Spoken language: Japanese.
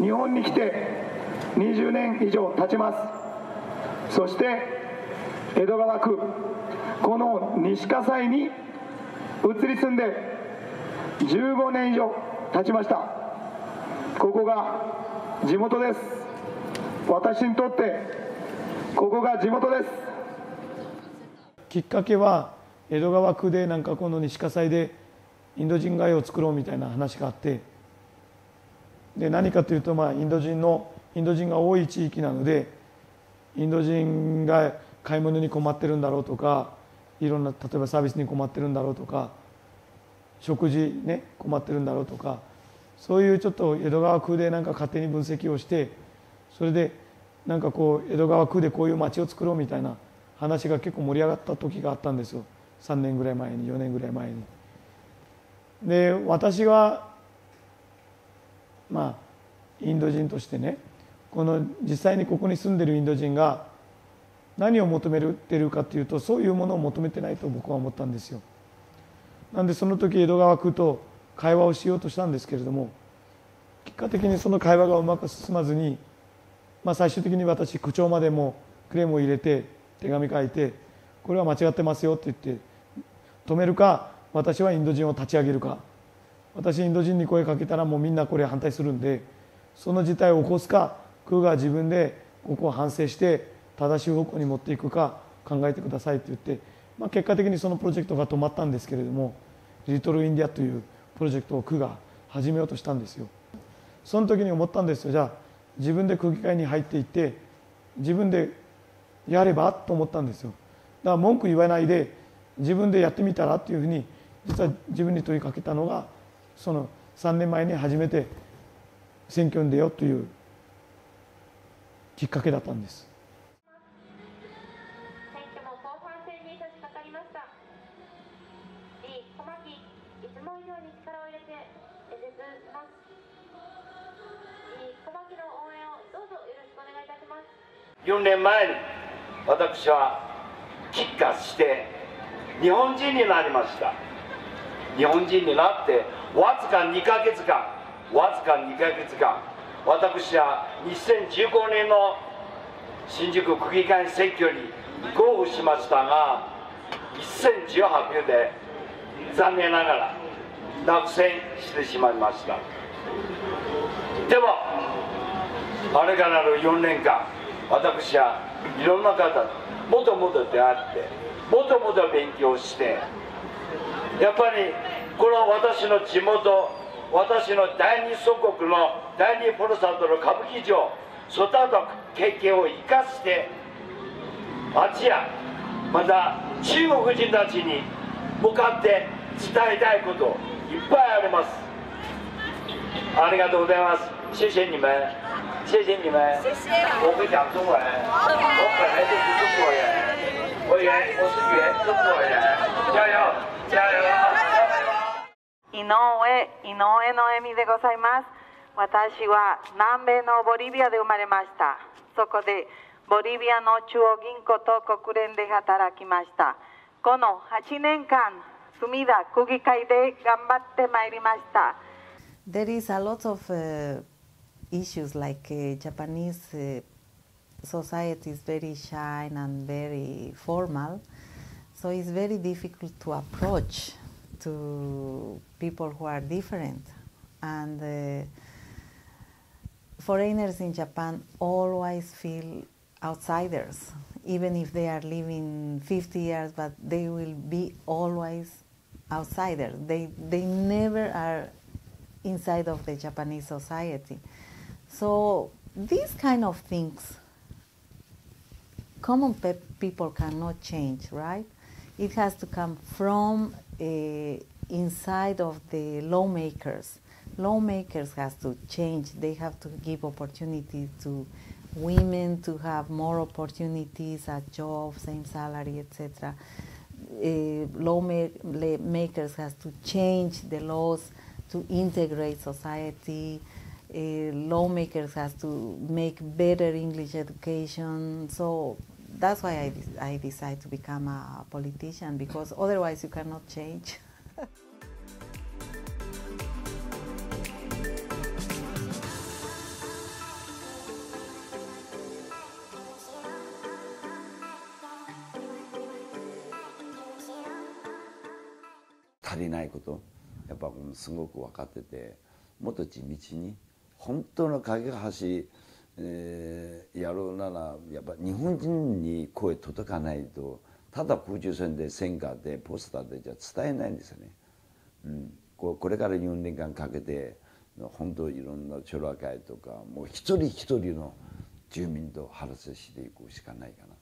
日本に来て20年以上経ちます。そして江戸川区この西葛西に移り住んで15年以上経ちました。ここが地元です。私にとってここが地元です。きっかけは江戸川区でなんかこの西葛西でインド人街を作ろうみたいな話があってで何かというとまあインド人のインド人が多い地域なのでインド人が買い物に困ってるんだろうとかいろんな例えばサービスに困ってるんだろうとか食事ね困ってるんだろうとかそういうちょっと江戸川区でなんか勝手に分析をしてそれでなんかこう江戸川区でこういう街を作ろうみたいな話が結構盛り上がった時があったんですよ3年ぐらい前に4年ぐらい前に。で私はまあインド人としてねこの実際にここに住んでるインド人が何を求めてるかというとそういうものを求めてないと僕は思ったんですよ。なんでその時江戸川区と会話をしようとしたんですけれども結果的にその会話がうまく進まずに、まあ、最終的に私区長までもクレームを入れて手紙書いてこれは間違ってますよって言って止めるか私はインド人を立ち上げるか私インド人に声かけたらもうみんなこれ反対するんでその事態を起こすか区が自分でここを反省して正しい方向に持っていくか考えてくださいって言って、まあ、結果的にそのプロジェクトが止まったんですけれどもリトルインディアというプロジェクトを区が始めようとしたんですよ。その時に思ったんですよ。じゃあ自分で区議会に入っていって自分でやればと思ったんですよ。だから文句言わないで自分でやってみたらっていうふうに実は自分に問いかけたのがその3年前に初めて選挙に出ようというきっかけだったんです。選挙も後半戦に差し掛かりました。リー小牧いつも以上に力を入れて演説します。リー小牧の応援をどうぞよろしくお願いいたします。4年前に私は帰化して日本人になりました。日本人になってわずか2ヶ月間。わずか2ヶ月間。私は2015年の新宿区議会選挙に立候補しましたが一戦18票で残念ながら落選してしまいました。でもあれからの4年間私はいろんな方もともと出会ってもともと勉強してやっぱりこの私の地元私の第二祖国の第二ふるさとの歌舞伎町育った経験を生かしてアジアまた中国人たちに向かって伝えたいこといっぱいあります。ありがとうございます。谢谢你们谢谢你们我会讲中文我本来就是中国人我原我是原中国人加油加油井上井上の恵美でございます私は南米のボリビアで生まれましたそこでボリビアの中央銀行と国連で働きましたこの8年間隅田区議会で頑張ってまいりました There is a lot of uh, issues like uh, Japanese uh, society is very shy and very formal, so it's very difficult to approach to people who are different. And uh, foreigners in Japan always feel outsiders, even if they are living 50 years, but they will be always outsiders. They, they never are inside of the Japanese society. So these kind of things, common pe- people cannot change, right? It has to come from inside of the lawmakers. Lawmakers has to change. They have to give opportunity to women to have more opportunities at jobs, same salary, etc. Uh, lawmakers has to change the laws to integrate society. Uh, lawmakers has to make better English education. So That's why I, I decided to become a politician because otherwise you cannot change. 足りないことやっぱすごく分かっててもっと地道に本当の架け橋えー、やるならやっぱ日本人に声届かないとただ空中戦で戦火でポスターでじゃ伝えないんですよね。うん、ここれから4年間かけて本当いろんなチョラ会とかもう一人一人の住民と話していくしかないかな。